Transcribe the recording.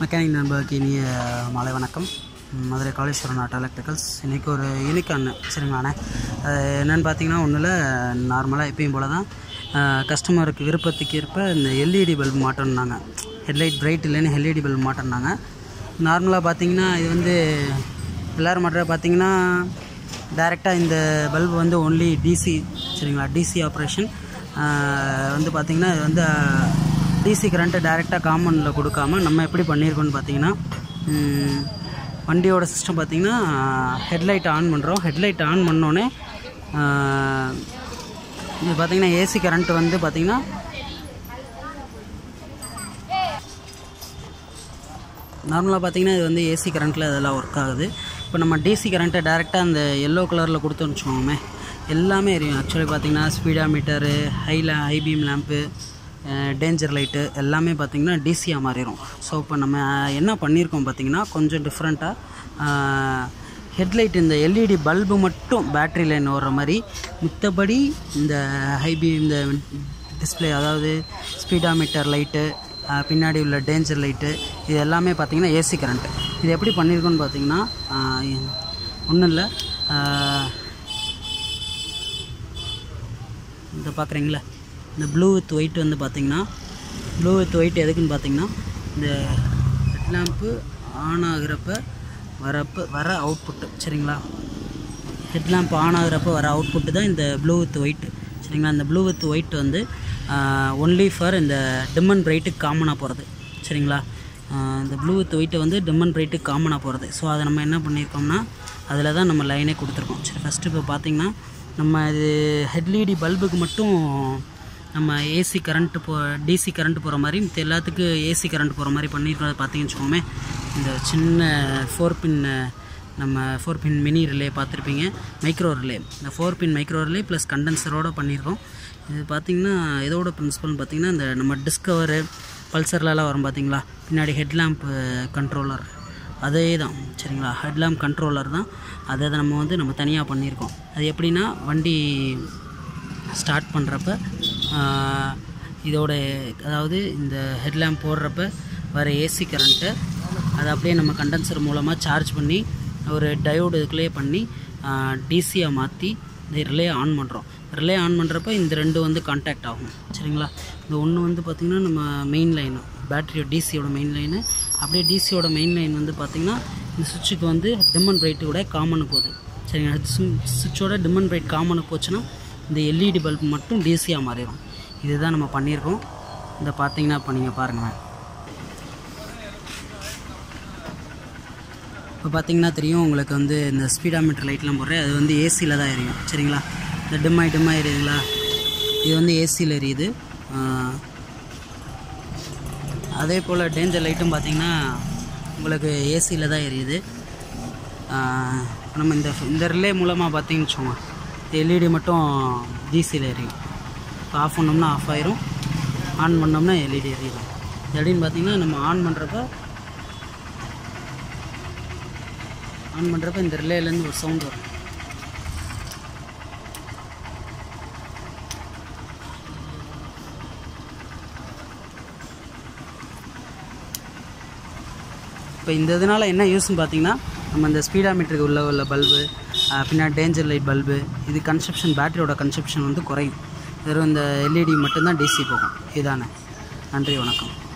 Mechanic நண்பருக்கு இனிய மாலை வணக்கம். மதுரை காளீஸ்வரன் ஆட்டோ எலக்ட்ரிக்கல்ஸ் இன்றைக்கி ஒரு யூனிக்கான சரிங்களாண்ணே அது என்னென்னு பார்த்தீங்கன்னா ஒன்றும் நார்மலாக எப்பயும் போல தான் கஸ்டமருக்கு விருப்பத்துக்கு ஏற்ப இந்த எல்இடி பல்ப் மாட்டோம்னாங்க. ஹெட்லைட் பிரைட் இல்லைன்னு எல்இடி பல்ப் மாட்டோம்னாங்க. நார்மலாக பார்த்தீங்கன்னா இது வந்து எல்லோரும் மாட்டுற பார்த்தீங்கன்னா டைரெக்டாக இந்த பல்பு வந்து ஒன்லி டிசி சரிங்களா? டிசி ஆப்ரேஷன் வந்து பார்த்திங்கன்னா இது வந்து டிசி கரண்ட்டை டேரெக்டாக காமனில் கொடுக்காம நம்ம எப்படி பண்ணியிருக்கோம்னு பார்த்தீங்கன்னா வண்டியோட சிஸ்டம் பார்த்திங்கன்னா ஹெட்லைட் ஆன் பண்ணுறோம் ஹெட்லைட் ஆன் பண்ணோன்னே இது பார்த்திங்கன்னா ஏசி கரண்ட் வந்து பார்த்திங்கன்னா நார்மலாக பார்த்தீங்கன்னா இது வந்து ஏசி கரண்ட்டில் இதெல்லாம் ஒர்க் ஆகுது. இப்போ நம்ம டிசி கரண்ட்டை டேரெக்டாக அந்த எல்லோ கலரில் கொடுத்தோன்னு வச்சுக்கோமே எல்லாமே எரியும். ஆக்சுவலி பார்த்திங்கன்னா speedometer high high beam lamp danger light எல்லாமே பார்த்திங்கன்னா டிசியாக மாறிடும் ஸோ இப்போ நம்ம என்ன பண்ணியிருக்கோம் பார்த்திங்கன்னா கொஞ்சம் டிஃப்ரெண்ட்டாக ஹெட்லைட் இந்த எல்இடி பல்பு மட்டும் பேட்ரி லைன் ஓடுற மாதிரி மித்தபடி இந்த ஹைபி இந்த டிஸ்ப்ளே அதாவது ஸ்பீடா மீட்டர் லைட்டு பின்னாடி உள்ள டேஞ்சர் லைட்டு இது எல்லாமே பார்த்திங்கன்னா ஏசி கரண்ட்டு இது எப்படி பண்ணியிருக்கோன்னு பார்த்தீங்கன்னா ஒன்றும் இல்லை இந்த பார்க்குறீங்களா? இந்த ப்ளூ வித் ஒயிட் வந்து பார்த்திங்கன்னா ப்ளூ வித் ஒயிட் எதுக்குன்னு பார்த்தீங்கன்னா இந்த ஹெட் லேம்ப்பு ஆன் ஆகிறப்ப வரப்போ வர அவுட்புட்டு சரிங்களா? ஹெட் லேம்ப் ஆன் ஆகிறப்ப வர அவுட்புட்டு தான் இந்த ப்ளூ வித் ஒயிட்டு சரிங்களா? இந்த ப்ளூ வித் ஒயிட் வந்து ஒன்லி ஃபார் இந்த டிம்மன் பிரைட்டுக்கு காமனாக போகிறது சரிங்களா? இந்த ப்ளூ வித் ஒயிட்டை வந்து டிம்மன் பிரைட்டுக்கு காமனாக போகிறது ஸோ அதை நம்ம என்ன பண்ணியிருக்கோம்னா அதில் தான் நம்ம லைனே கொடுத்துருக்கோம். சரி ஃபஸ்ட்டு இப்போ பார்த்தீங்கன்னா நம்ம இது ஹெட்லிடி பல்புக்கு மட்டும் நம்ம ஏசி கரண்ட்டு போ டிசி கரண்ட் போகிற மாதிரி மற்ற எல்லாத்துக்கும் ஏசி கரண்ட் போகிற மாதிரி பண்ணியிருக்கோம் அதை பார்த்தீங்கன்னு வச்சுக்கோமே இந்த சின்ன ஃபோர் பின் நம்ம ஃபோர் பின் மினி ரிலே பார்த்துருப்பீங்க மைக்ரோ ரிலே இந்த four pin micro relay plus கண்டென்சரோடு பண்ணியிருக்கோம் இது பார்த்திங்கன்னா இதோட ப்ரின்ஸிபல்னு பார்த்திங்கன்னா இந்த நம்ம டிஸ்கவரு பல்சர்லலாம் வரும் பார்த்தீங்களா பின்னாடி ஹெட்லாம்ப் கண்ட்ரோலர் அதே தான் சரிங்களா? ஹெட்லாம்ப் கண்ட்ரோலர் தான். அதை நம்ம வந்து நம்ம தனியாக பண்ணியிருக்கோம் அது எப்படின்னா வண்டி ஸ்டார்ட் பண்ணுறப்ப இதோட அதாவது இந்த ஹெட்லேம்ப் போடுறப்ப வர ஏசி கரண்ட்டை அதை அப்படியே நம்ம கண்டென்சர் மூலமாக சார்ஜ் பண்ணி ஒரு டயோடு இதுக்குள்ளேயே பண்ணி டிசியாக மாற்றி இந்த ரிலே ஆன் பண்ணுறோம் ரிலே ஆன் பண்ணுறப்ப இந்த ரெண்டு வந்து கான்டாக்ட் ஆகும். சரிங்களா? இந்த ஒன்று வந்து பார்த்திங்கன்னா நம்ம மெயின் லைனு பேட்டரியோட டிசியோட மெயின் லைனு அப்படியே டிசியோட மெயின் லைன் வந்து பார்த்திங்கன்னா இந்த சுவிட்சுக்கு வந்து டிம்மன் பிரைட்டோட காமனு போகுது. சரிங்களா சுவிட்சோட டிம்மன் பிரைட் காமனு போச்சுன்னா இந்த எல்இடி பல்ப் மட்டும் டிசியாக மாறிடும் இதுதான் நம்ம பண்ணியிருக்கோம். இந்த பார்த்தீங்கன்னா இப்போ நீங்கள் பாருங்களேன் இப்போ பார்த்தீங்கன்னா தெரியும் உங்களுக்கு வந்து இந்த ஸ்பீடாமீட்டர் லைட்லாம் போடுறேன். அது வந்து ஏசியில் தான் எரியும். சரிங்களா? இந்த டிம்மாய் டிம்மாய் எரியுதுங்களா? இது வந்து ஏசியில் எரியுது. அதே போல் டேஞ்சர் லைட்டும் பார்த்திங்கன்னா உங்களுக்கு ஏசியில் தான் எரியுது. நம்ம இந்த இந்த ரிலே மூலமாக பார்த்தீங்கன்னு வச்சுக்கோங்க. எல்இடி மட்டும் டிசியில் எரியும். இப்போ ஆஃப் பண்ணோம்னா ஆஃப் ஆயிரும். ஆன் பண்ணோம்னா எல்இடி எரியும். எப்படின்னு பார்த்தீங்கன்னா நம்ம ஆன் பண்ணுறப்ப ஆன் பண்ணுறப்ப இந்த ரிலேலேருந்து ஒரு சவுண்ட் வரும். இப்போ இந்த இதனால் என்ன யூஸ்னு பார்த்தீங்கன்னா நம்ம இந்த ஸ்பீடாமீட்டருக்கு உள்ள உள்ள பல்பு பின்னாடி டேஞ்சர் லைட் பல்பு இது கன்சப்ஷன் பேட்டரியோட கன்சப்ஷன் வந்து குறையும். வெறும் இந்த எல்இடி மட்டும்தான் டிசி போகும். இதானே. நன்றி வணக்கம்.